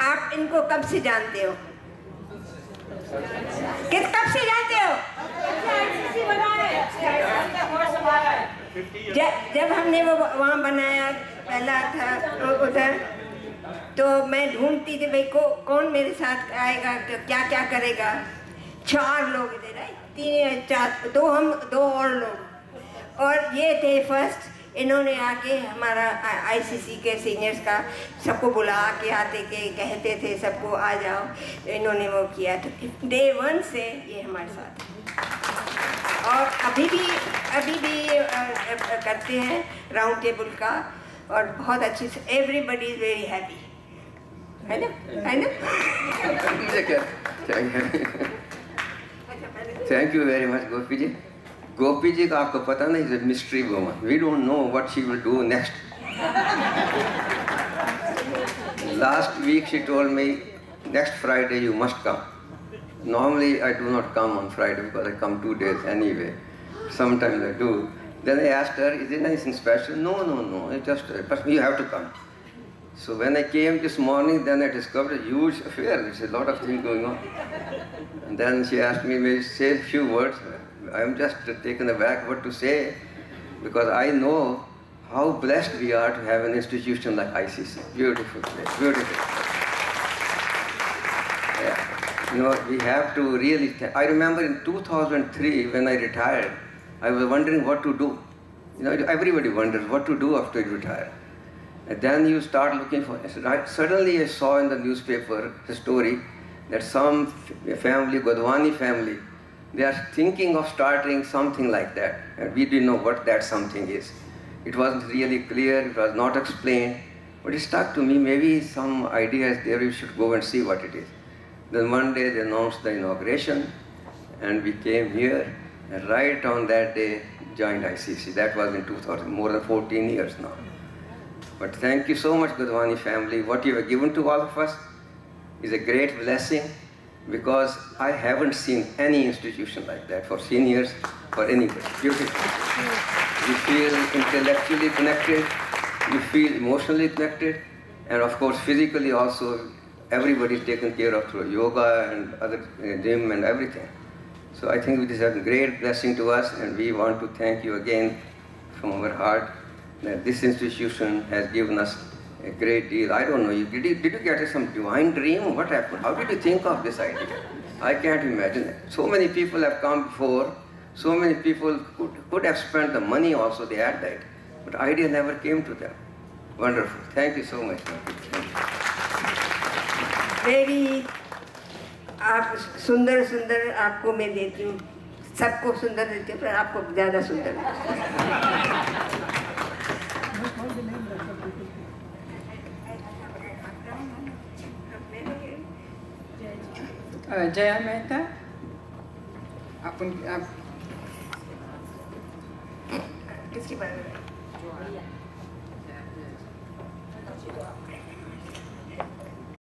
आप इनको कब से जानते हो? किस कब से जानते हो? जब जब हमने वो वहाँ बनाया, पहला था उधर तो मैं ढूंढती थी, भाई, को, कौन मेरे साथ आएगा? तो क्या क्या करेगा? चार लोग थे राइट तीन चार, दो हम, दो और लोग। और ये थे फ़र्स्ट इन्होंने आके हमारा आईसीसी के सीनियर्स का सबको बुला के आते के कहते थे सबको आ जाओ। इन्होंने वो किया। तो डे वन से ये हमारे साथ और अभी भी अभी भी करते हैं राउंड टेबल का और बहुत अच्छी से एवरीबडी इज़ वेरी हैप्पी है ना? है ना? Thank you very much Gopi ji. गोपी जी का आपको पता नहीं is mystery woman we don't know what she will do next last week she told me next Friday you must come normally I do not come on Friday because I come two days anyway. Sometimes I do. Then I asked her, is there anything special? No, no, no. It's just, but you have to come. So when I came this morning, then I discovered a huge affair. There's a lot of things going on. And then she asked me, may I say a few words? I'm just taken aback what to say because I know how blessed we are to have an institution like ICC. Beautiful place, beautiful. Yeah. You know, we have to really. Th- I remember in 2003 when I retired, I was wondering what to do. You know, everybody wonders what to do after you retire. And then you start looking for. Suddenly, I saw in the newspaper a story that some family, Godwani family, they are thinking of starting something like that, and we didn't know what that something is. It wasn't really clear. It was not explained, but it stuck to me. Maybe some idea is there. We should go and see what it is. Then one day they announced the inauguration, and we came here, and right on that day joined ICC. That was in 2000, more than 14 years now. But thank you so much, Godwani family. What you have given to all of us is a great blessing because I haven't seen any institution like that for seniors, for anybody. Beautiful. You feel intellectually connected, you feel emotionally connected, and of course physically also everybody is taken care of through yoga and other uh, gym and everything. So I think it is a great blessing to us, and we want to thank you again from our heart that this institution has given us a great deal. I don't know, you, did, you, did you get some divine dream? What happened? How did you think of this idea? I can't imagine it. So many people have come before, so many people could, could have spent the money also, they had that, but idea never came to them. Wonderful. Thank you so much. Thank you. मेरी आप सुंदर सुंदर आपको मैं देती हूँ सबको सुंदर देती हूँ पर आपको ज़्यादा सुंदर जया मेहता आपण आप किसकी बारे में